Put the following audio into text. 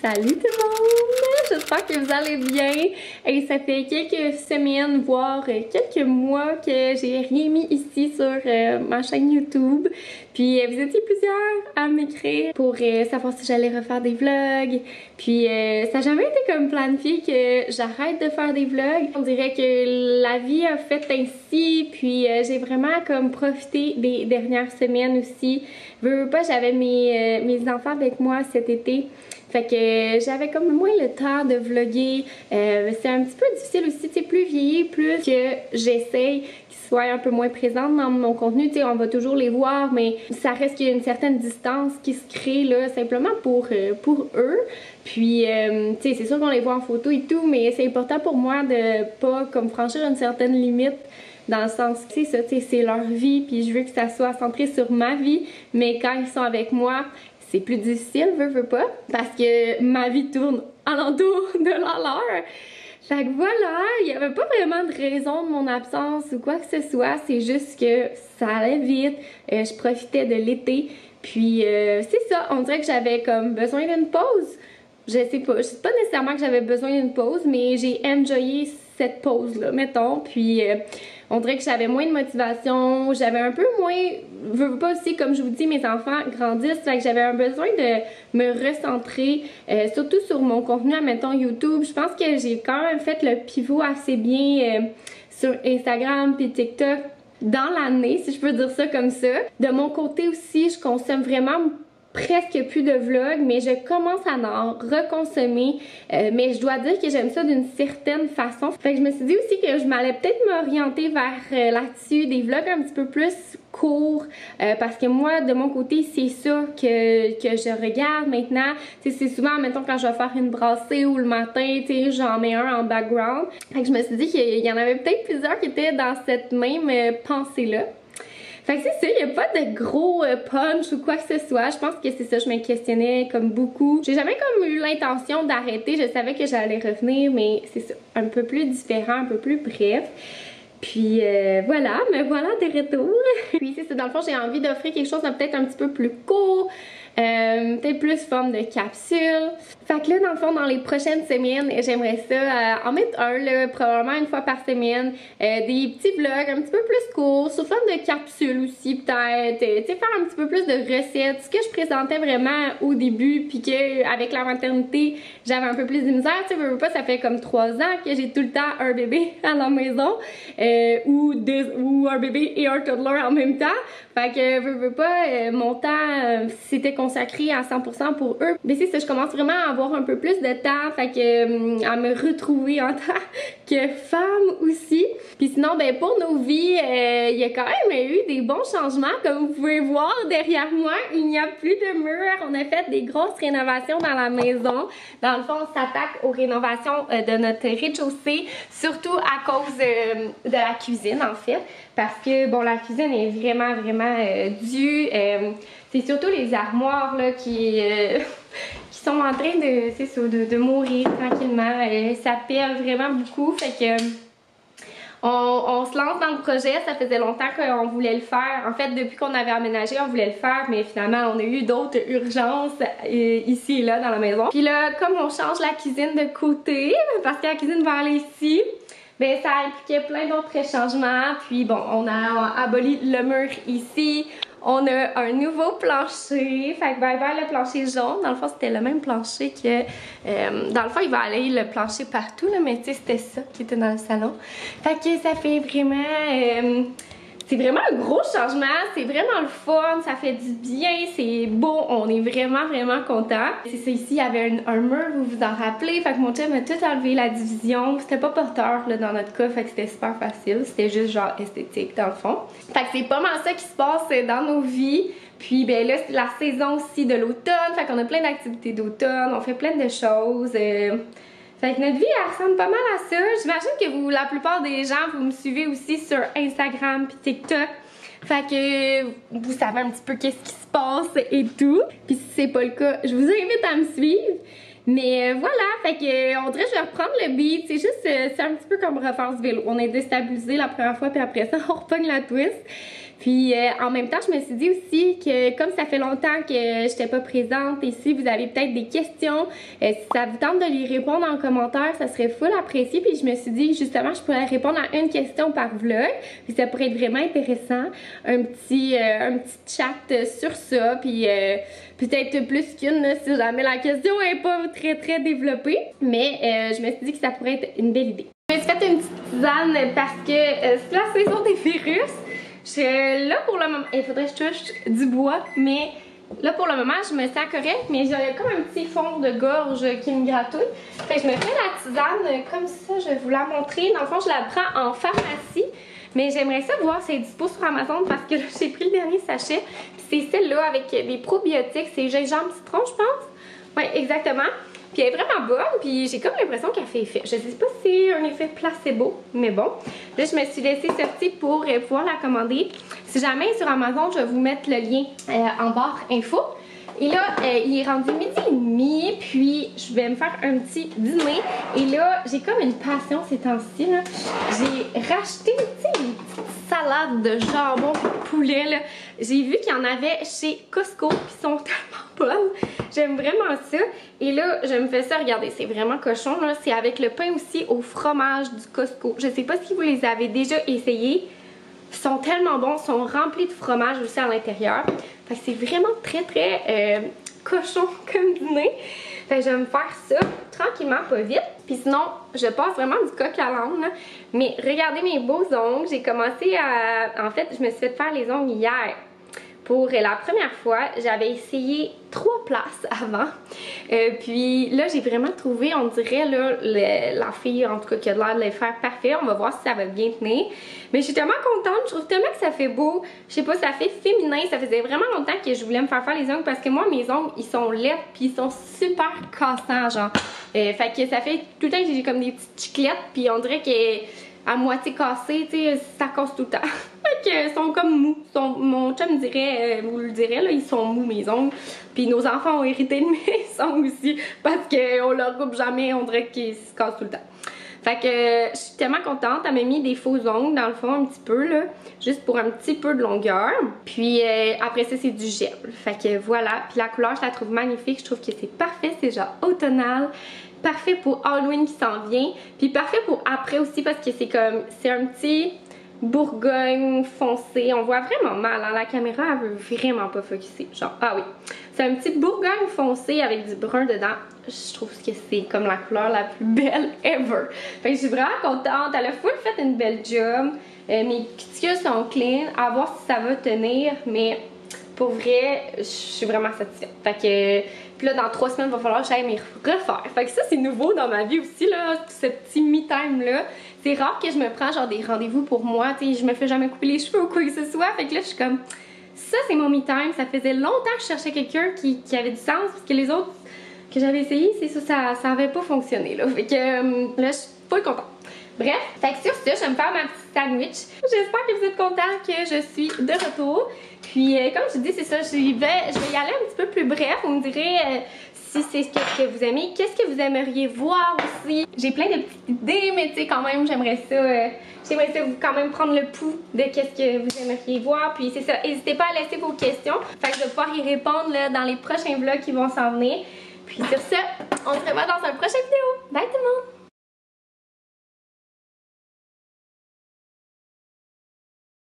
Salut tout le monde! J'espère que vous allez bien. Et ça fait quelques semaines, voire quelques mois que j'ai rien mis ici sur euh, ma chaîne YouTube. Puis euh, vous étiez plusieurs à m'écrire pour euh, savoir si j'allais refaire des vlogs. Puis ça n'a jamais été comme planifié que j'arrête de faire des vlogs. On dirait que la vie a fait ainsi. Puis j'ai vraiment comme profité des dernières semaines aussi. Veux, pas, j'avais mes, mes enfants avec moi cet été. Fait que j'avais comme moins le temps de vlogger. Euh, c'est un petit peu difficile aussi, tu sais, plus vieillir, plus que j'essaye qu'ils soient un peu moins présents dans mon contenu. Tu sais, on va toujours les voir, mais ça reste qu'il y a une certaine distance qui se crée là, simplement pour, euh, pour eux. Puis, euh, tu sais, c'est sûr qu'on les voit en photo et tout, mais c'est important pour moi de pas comme franchir une certaine limite dans le sens que c'est ça, c'est leur vie, puis je veux que ça soit centré sur ma vie, mais quand ils sont avec moi, c'est plus difficile, veux, veux pas, parce que ma vie tourne alentour de la leur. Fait que voilà, il n'y avait pas vraiment de raison de mon absence ou quoi que ce soit, c'est juste que ça allait vite, euh, je profitais de l'été, puis euh, c'est ça, on dirait que j'avais comme besoin d'une pause. Je sais pas, je sais pas nécessairement que j'avais besoin d'une pause, mais j'ai enjoyé cette pause-là, mettons, puis... Euh, on dirait que j'avais moins de motivation, j'avais un peu moins, je veux pas aussi, comme je vous dis, mes enfants grandissent, fait que j'avais un besoin de me recentrer, euh, surtout sur mon contenu, admettons YouTube. Je pense que j'ai quand même fait le pivot assez bien euh, sur Instagram puis TikTok dans l'année, si je peux dire ça comme ça. De mon côté aussi, je consomme vraiment presque plus de vlogs, mais je commence à en reconsommer. Euh, mais je dois dire que j'aime ça d'une certaine façon. Fait que je me suis dit aussi que je m'allais peut-être m'orienter vers euh, là-dessus, des vlogs un petit peu plus courts, euh, parce que moi, de mon côté, c'est ça que, que je regarde maintenant. c'est souvent, mettons, quand je vais faire une brassée ou le matin, j'en mets un en background. Fait que je me suis dit qu'il y en avait peut-être plusieurs qui étaient dans cette même pensée-là. Fait que c'est ça, il n'y a pas de gros euh, punch ou quoi que ce soit. Je pense que c'est ça, je me questionnais comme beaucoup. J'ai jamais comme eu l'intention d'arrêter. Je savais que j'allais revenir, mais c'est un peu plus différent, un peu plus bref. Puis euh, voilà, mais voilà des retours. Puis c'est ça, dans le fond, j'ai envie d'offrir quelque chose de peut-être un petit peu plus court, euh, peut-être plus forme de capsule. Fait que là, dans le fond, dans les prochaines semaines, j'aimerais ça euh, en mettre un, là, probablement une fois par semaine. Euh, des petits vlogs un petit peu plus courts, sous forme de capsule aussi, peut-être. tu sais, faire un petit peu plus de recettes. Ce que je présentais vraiment au début, puis qu'avec la maternité, j'avais un peu plus de misère. Tu sais, pas, ça fait comme trois ans que j'ai tout le temps un bébé à la maison, ou, ou un bébé et un toddler en même temps. Fait que, veux, veux pas, mon temps, c'était consacré à 100% pour eux. Mais c'est ça, je commence vraiment à avoir un peu plus de temps, fait que euh, à me retrouver en tant que femme aussi. Puis sinon, ben pour nos vies, euh, il y a quand même eu des bons changements. Comme vous pouvez voir derrière moi, il n'y a plus de murs. On a fait des grosses rénovations dans la maison. Dans le fond, on s'attaque aux rénovations euh, de notre rez-de-chaussée, surtout à cause de la cuisine en fait. Parce que, bon, la cuisine est vraiment, vraiment due. C'est surtout les armoires là, qui, qui sont en train de, de, de mourir tranquillement. Et ça perd vraiment beaucoup. Fait que on, se lance dans le projet, ça faisait longtemps qu'on voulait le faire. En fait, depuis qu'on avait aménagé, on voulait le faire, mais finalement, on a eu d'autres urgences euh, ici et là dans la maison. Puis là, comme on change la cuisine de côté, parce que la cuisine va aller ici, ben ça impliquait plein d'autres changements. Puis bon, on a aboli le mur ici, on a un nouveau plancher. Fait que bye bye le plancher jaune. Dans le fond, c'était le même plancher que. Euh, dans le fond, il va aller le plancher partout, là, mais tu sais, c'était ça qui était dans le salon. Fait que ça fait vraiment. Euh, c'est vraiment un gros changement, c'est vraiment le fun, ça fait du bien, c'est beau, on est vraiment vraiment content. C'est ça ici, il y avait un, vous vous en rappelez, fait que mon chum a tout enlevé la division, c'était pas porteur là dans notre cas, fait que c'était super facile, c'était juste genre esthétique dans le fond. Fait que c'est pas mal ça qui se passe dans nos vies. Puis ben là, c'est la saison aussi de l'automne, fait qu'on a plein d'activités d'automne, on fait plein de choses. Euh, fait que notre vie, elle ressemble pas mal à ça. J'imagine que vous, la plupart des gens, vous me suivez aussi sur Instagram puis TikTok. Fait que vous savez un petit peu qu'est-ce qui se passe et tout. Puis si c'est pas le cas, je vous invite à me suivre. Mais euh, voilà, fait que euh, on dirait que je vais reprendre le beat. C'est juste, euh, c'est un petit peu comme refaire ce. On est déstabilisé la première fois, puis après ça, on repogne la twist. Puis euh, en même temps, je me suis dit aussi que comme ça fait longtemps que j'étais pas présente et si vous avez peut-être des questions, euh, si ça vous tente de les répondre en commentaire, ça serait full apprécié. Puis je me suis dit justement, je pourrais répondre à une question par vlog. Puis ça pourrait être vraiment intéressant. Un petit, euh, un petit chat sur ça. Puis peut-être plus qu'une si jamais la question est pas très très développée. Mais je me suis dit que ça pourrait être une belle idée. Je me suis fait une petite tisane parce que c'est la saison des virus. Là pour le moment. Il faudrait que je touche du bois, mais là pour le moment, je me sens correct, mais j'ai comme un petit fond de gorge qui me gratouille. Fait que je me fais la tisane comme ça, je vais vous la montrer. Dans le fond, je la prends en pharmacie. Mais j'aimerais ça voir si elle est dispo sur Amazon parce que j'ai pris le dernier sachet. C'est celle-là avec des probiotiques. C'est gingembre citron, je pense. Oui, exactement. Puis elle est vraiment bonne, puis j'ai comme l'impression qu'elle fait effet. Je sais pas si c'est un effet placebo, mais bon. Là, je me suis laissée sortie pour euh, pouvoir la commander. Si jamais sur Amazon, je vais vous mettre le lien euh, en barre info. Et là, euh, il est rendu midi et demi, puis je vais me faire un petit dîner. Et là, j'ai comme une passion ces temps-ci. J'ai racheté, une petite salade de jambon poulet. J'ai vu qu'il y en avait chez Costco, qui sont tellement bonnes. J'aime vraiment ça. Et là, je me fais ça, regardez, c'est vraiment cochon. C'est avec le pain aussi au fromage du Costco. Je sais pas si vous les avez déjà essayés. Ils sont tellement bons, sont remplis de fromage aussi à l'intérieur. C'est vraiment très très euh, cochon comme dîner. Fait je vais me faire ça tranquillement, pas vite. Puis sinon, je passe vraiment du coq à l'âne. Mais regardez mes beaux ongles. J'ai commencé à... En fait, je me suis fait faire les ongles hier pour la première fois. J'avais essayé trois places avant. Euh, puis là, j'ai vraiment trouvé, on dirait, là, la fille, en tout cas, qui a l'air de les faire parfait. On va voir si ça va bien tenir. Mais je suis tellement contente. Je trouve tellement que ça fait beau. Je sais pas, ça fait féminin. Ça faisait vraiment longtemps que je voulais me faire faire les ongles parce que moi, mes ongles, ils sont laids puis ils sont super cassants, genre. Euh, fait que ça fait tout le temps que j'ai comme des petites chiclettes puis on dirait que à moitié cassé, tu sais, ça casse tout le temps. fait que, sont comme mous. mon chum dirait, euh, vous le direz, là, ils sont mous mes ongles. Puis nos enfants ont hérité de mes ongles aussi parce qu'on leur coupe jamais, on dirait qu'ils se cassent tout le temps. Fait que je suis tellement contente. Elle m'a mis des faux ongles dans le fond un petit peu là, juste pour un petit peu de longueur. Puis euh, après ça c'est du gel. Fait que voilà. Puis la couleur je la trouve magnifique. Je trouve que c'est parfait. C'est genre automnal parfait pour Halloween qui s'en vient. Puis parfait pour après aussi parce que c'est comme, c'est un petit bourgogne foncé. On voit vraiment mal. Hein? La caméra, elle veut vraiment pas focuser. Genre, ah oui. C'est un petit bourgogne foncé avec du brun dedans. Je trouve que c'est comme la couleur la plus belle ever. Fait que je suis vraiment contente. Elle a full fait une belle job. Euh, mes petits sont clean. À voir si ça va tenir. Mais pour vrai, je suis vraiment satisfaite. Fait que, puis là, dans trois semaines, il va falloir que j'aille m'y refaire. Fait que ça, c'est nouveau dans ma vie aussi, là, ce petit me-time-là. C'est rare que je me prends genre des rendez-vous pour moi, tu sais, je me fais jamais couper les cheveux ou quoi que ce soit. Fait que là, je suis comme, ça, c'est mon me-time. Ça faisait longtemps que je cherchais quelqu'un qui, avait du sens, parce que les autres que j'avais essayé, c'est ça, ça, ça avait pas fonctionné, là. Fait que, euh, là, je suis pas contente. Bref, fait que sur ça, je vais me faire ma petite sandwich. J'espère que vous êtes contents que je suis de retour. Puis, euh, comme je dis, c'est ça, je vais, je vais y aller un petit peu plus bref. Vous me direz euh, si c'est ce que, vous aimez. Qu'est-ce que vous aimeriez voir aussi? J'ai plein de petites idées, mais tu sais, quand même, j'aimerais ça, euh, j'aimerais ça vous quand même prendre le pouls de qu'est-ce que vous aimeriez voir. Puis c'est ça, n'hésitez pas à laisser vos questions. Fait que je vais pouvoir y répondre là, dans les prochains vlogs qui vont s'en venir. Puis sur ça, on se revoit dans un prochain vidéo. Bye tout le monde!